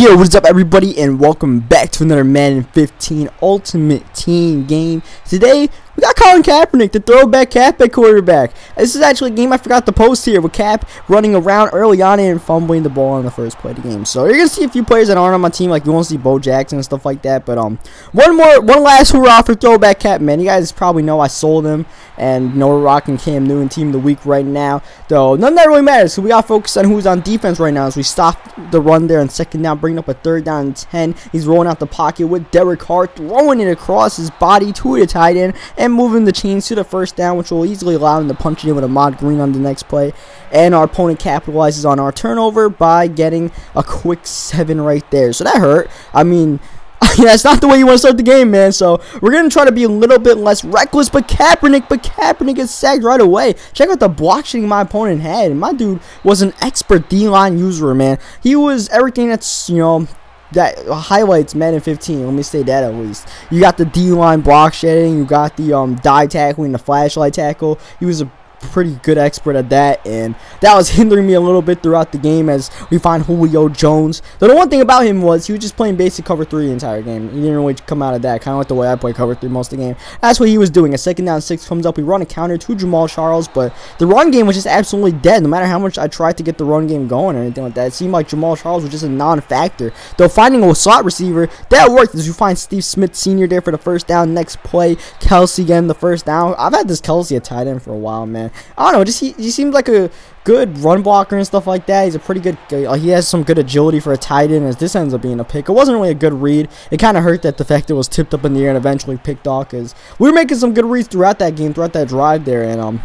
Yo, what is up everybody and welcome back to another Madden 15 Ultimate Team game. Today, we got Colin Kaepernick, the throwback Cap at quarterback. This is actually a game I forgot to post here with Cap running around early on and fumbling the ball on the first play of the game. So you're gonna see a few players that aren't on my team, like you won't see Bo Jackson and stuff like that. But um, one more, one last hurrah for throwback Cap, man. You guys probably know I sold him, and you know we're Cam Newton team of the week right now. Though none of that really matters. So we got to focus on who's on defense right now as we stop the run there and second down, bringing up a third down and ten. He's rolling out the pocket with Derek Carr throwing it across his body to the tight end and moving the chains to the first down, which will easily allow him to punch it in with Ahman Green on the next play. And our opponent capitalizes on our turnover by getting a quick seven right there. So that hurt. I mean, yeah, it's not the way you want to start the game, man. So we're gonna try to be a little bit less reckless. But Kaepernick, but Kaepernick gets sacked right away. Check out the block shooting my opponent had. My dude was an expert D-line user, man. He was everything that's you know that highlights Madden 15. Let me say that at least. You got the D line block shedding. You got the um die tackling, the flashlight tackle. He was a pretty good expert at that, and that was hindering me a little bit throughout the game as we find Julio Jones. Though the one thing about him was he was just playing basic cover three the entire game. He didn't really come out of that, kind of like the way I play cover three most of the game. That's what he was doing. A second down six comes up, we run a counter to Jamaal Charles, but the run game was just absolutely dead. No matter how much I tried to get the run game going or anything like that, it seemed like Jamaal Charles was just a non-factor. Though finding a slot receiver that worked as you find Steve Smith Senior there for the first down. Next play, Kelce again the first down. I've had this Kelce a tight end for a while, man. I don't know, just he, he seems like a good run blocker and stuff like that. He's a pretty good. Uh, he has some good agility for a tight end. As this ends up being a pick, it wasn't really a good read. It kind of hurt that the fact it was tipped up in the air and eventually picked off. Cause we were making some good reads throughout that game, throughout that drive there, and um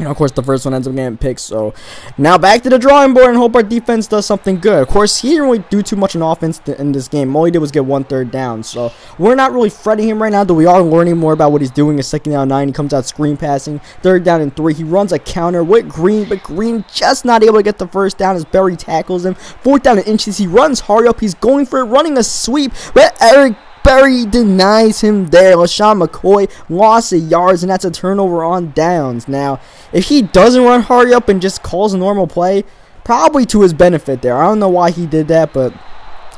you know, of course, the first one ends up getting picked. So now back to the drawing board and hope our defense does something good. Of course, he didn't really do too much in offense in this game. All he did was get one third down. So we're not really fretting him right now, though we are learning more about what he's doing. A second down nine, he comes out screen passing. Third down and three, he runs a counter with Green, but Green just not able to get the first down as Berry tackles him. Fourth down and inches, he runs hard up. He's going for it, running a sweep, but Eric Berry denies him there. LeSean McCoy lost a yards, and that's a turnover on downs. Now, if he doesn't run hurry up and just calls a normal play, probably to his benefit there. I don't know why he did that, but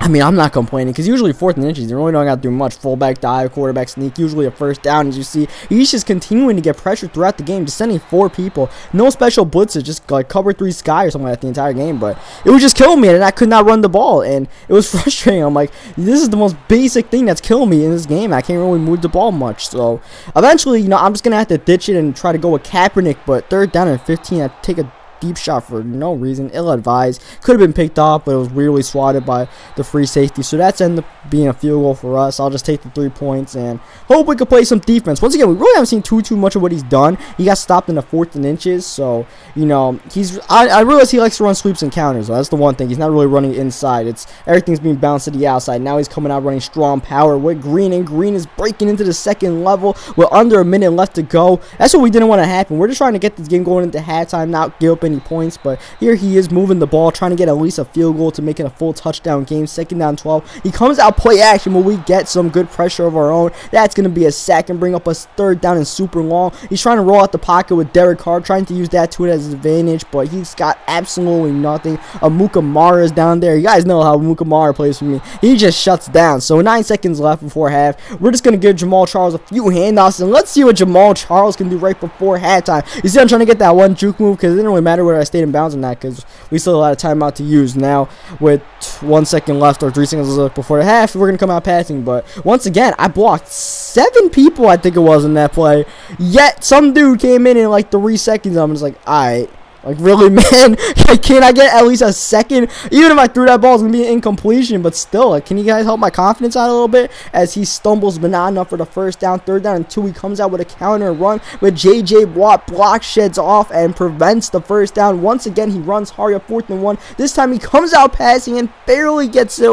I mean, I'm not complaining because usually fourth and inches, you really don't got to do much. Fullback dive, quarterback sneak, usually a first down. As you see, he's just continuing to get pressure throughout the game, just sending four people. No special blitzes, just like cover three sky or something like that the entire game. But it was just killing me, and I could not run the ball, and it was frustrating. I'm like, this is the most basic thing that's killing me in this game. I can't really move the ball much. So eventually, you know, I'm just gonna have to ditch it and try to go with Kaepernick. But third down and 15, I take a deep shot for no reason, ill-advised. Could have been picked off, but it was weirdly swatted by the free safety. So that's ended up being a field goal for us. I'll just take the three points and hope we can play some defense. Once again, we really haven't seen too too much of what he's done. He got stopped in the fourth and inches, so you know he's. I, I realize he likes to run sweeps and counters. That's the one thing. He's not really running inside. It's everything's being bounced to the outside. Now he's coming out running strong power with Green, and Green is breaking into the second level with under a minute left to go. That's what we didn't want to happen. We're just trying to get this game going into halftime, not give up any points. But here he is moving the ball, trying to get at least a field goal to make it a full touchdown game. Second down 12. He comes out play action, but we get some good pressure of our own. That's going to be a sack and bring up a third down and super long. He's trying to roll out the pocket with Derek Carr, trying to use that to it as his advantage, but he's got absolutely nothing. Amukamara is down there. You guys know how Amukamara plays for me. He just shuts down. So nine seconds left before half. We're just going to give Jamaal Charles a few handoffs, and let's see what Jamaal Charles can do right before halftime. You see I'm trying to get that one juke move because it didn't really matter where I stayed in bounds on that because we still have a lot of timeout to use. Now, with one second left or three seconds left before the half, we're going to come out passing. But once again, I blocked seven people, I think it was, in that play. Yet, some dude came in in like three seconds. I'm just like, alright. Like, really, man? can I get at least a second? Even if I threw that ball, it's going to be an incompletion. But still, like, can you guys help my confidence out a little bit? As he stumbles, but not enough for the first down. Third down and two. He comes out with a counter run. But J.J. Watt block sheds off and prevents the first down. Once again, he runs hard at fourth and one. This time, he comes out passing and barely gets it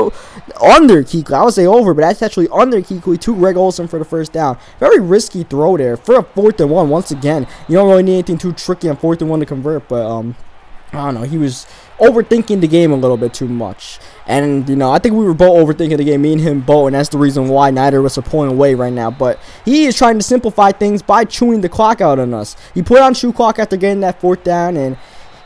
under Kuechly. I would say over, but that's actually under Kuechly to Greg Olsen for the first down. Very risky throw there for a fourth and one. Once again, you don't really need anything too tricky on fourth and one to convert, but but um, I don't know. He was overthinking the game a little bit too much. And, you know, I think we were both overthinking the game, me and him both, and that's the reason why neither of us are pulling away right now. But he is trying to simplify things by chewing the clock out on us. He put on chew clock after getting that fourth down, and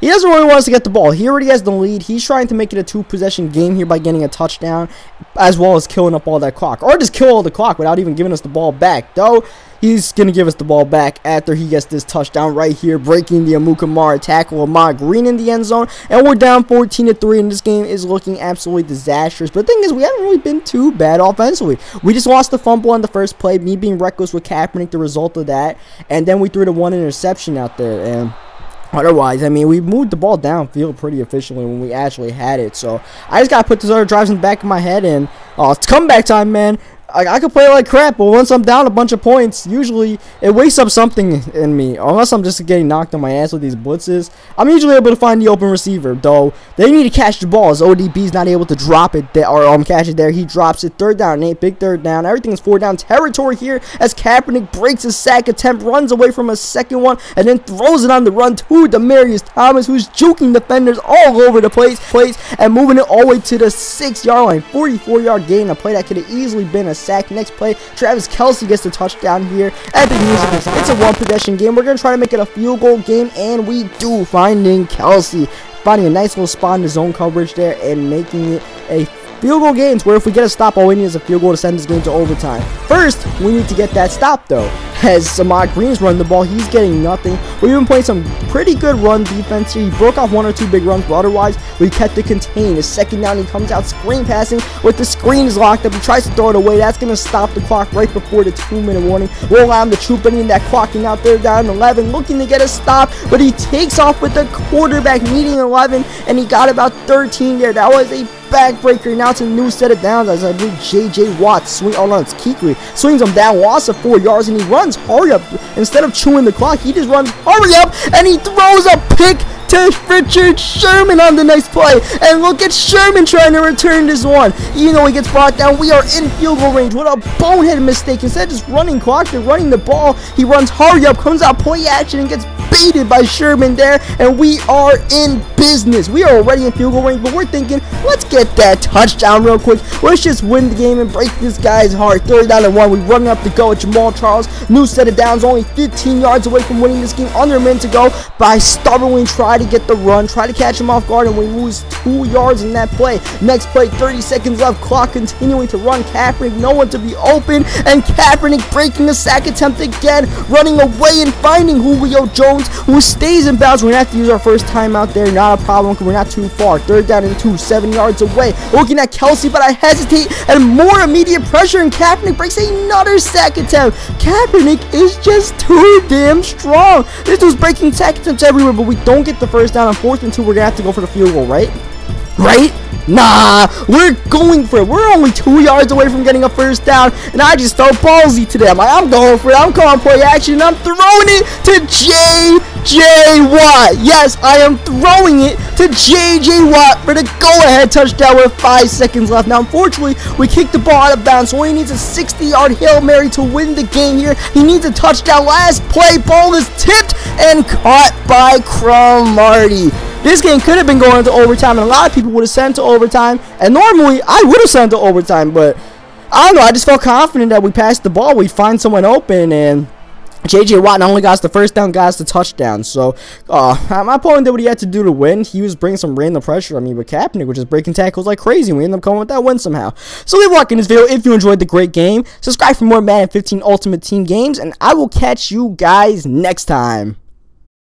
he doesn't really want us to get the ball. He already has the lead. He's trying to make it a two-possession game here by getting a touchdown, as well as killing up all that clock, or just kill all the clock without even giving us the ball back. Though He's going to give us the ball back after he gets this touchdown right here, breaking the Amukamara tackle. Ahman Green in the end zone, and we're down 14 to 3, and this game is looking absolutely disastrous. But the thing is, we haven't really been too bad offensively. We just lost the fumble on the first play, me being reckless with Kaepernick, the result of that, and then we threw the one interception out there, and Otherwise, I mean, we moved the ball downfield pretty efficiently when we actually had it. So I just got to put those other drives in the back of my head. And oh, it's comeback time, man. I, I could play like crap, but once I'm down a bunch of points, usually it wakes up something in me. Unless I'm just getting knocked on my ass with these blitzes, I'm usually able to find the open receiver. Though they need to catch the ball, as ODB's not able to drop it there, or um, catch it there. He drops it. Third down, Nate. Big third down. Everything is four down territory here as Kaepernick breaks his sack attempt, runs away from a second one, and then throws it on the run to Demaryius Thomas, who's juking defenders all over the place, place and moving it all the way to the six yard line. 44 yard gain. A play that could have easily been a sack. Next play, Travis Kelce gets the touchdown here. Epic music. It's a one possession game. We're going to try to make it a field goal game, and we do. Finding Kelce. Finding a nice little spot in the zone coverage there and making it a field goal games where if we get a stop, all we need is a field goal to send this game to overtime. First, we need to get that stop though. As Samad Green's running the ball, he's getting nothing. We've been playing some pretty good run defense here. He broke off one or two big runs, but otherwise, we kept it contained. His second down, he comes out screen passing with the screens locked up. He tries to throw it away. That's going to stop the clock right before the two-minute warning. We'll allow him to troop in that clocking out there down 11, looking to get a stop, but he takes off with the quarterback needing 11, and he got about 13 there. That was a backbreaker. Now it's a new set of downs as I believe J.J. Watt swing. No, it's Kuechly swings him down, loss of four yards, and he runs hurry up. Instead of chewing the clock, he just runs hurry up, and he throws a pick to Richard Sherman on the next play. And look at Sherman trying to return this one. Even though he gets brought down, we are in field goal range. What a bonehead mistake. Instead of just running clock, they're running the ball. He runs hurry up, comes out play action, and gets baited by Sherman there, and we are in business. We are already in field goal range, but we're thinking, let's get that touchdown real quick. Let's just win the game and break this guy's heart. Third down and one. We running up the go with Jamaal Charles. New set of downs, only 15 yards away from winning this game. Under a minute to go. By stubbornly try to get the run, try to catch him off guard, and we lose two yards in that play. Next play, 30 seconds left. Clock continuing to run. Kaepernick, no one to be open, and Kaepernick breaking the sack attempt again, running away and finding Julio Jones who stays in bounds. We're going to have to use our first time out there. Not a problem because we're not too far. Third down and two, seven yards away. Looking at Kelce, but I hesitate. And more immediate pressure, and Kaepernick breaks another sack attempt. Kaepernick is just too damn strong. This was breaking sack attempts everywhere, but we don't get the first down on fourth and two. We're going to have to go for the field goal, right? Right? Nah, we're going for it. We're only two yards away from getting a first down, and I just felt ballsy today. I'm like, I'm going for it. I'm calling play action, and I'm throwing it to J.J. Watt. Yes, I am throwing it to J.J. Watt for the go-ahead touchdown with five seconds left. Now, unfortunately, we kicked the ball out of bounds, so he needs a 60-yard Hail Mary to win the game here. He needs a touchdown. Last play, ball is tipped and caught by Cromartie. This game could have been going to overtime, and a lot of people would have sent to overtime. And normally, I would have sent to overtime, but I don't know. I just felt confident that we passed the ball. We find someone open, and J.J. Watt not only got us the first down, got us the touchdown. So, uh, my opponent did what he had to do to win. He was bringing some random pressure on me with Kaepernick, which is breaking tackles like crazy. We ended up coming with that win somehow. So, leave a like in this video if you enjoyed the great game. Subscribe for more Madden 15 Ultimate Team games, and I will catch you guys next time.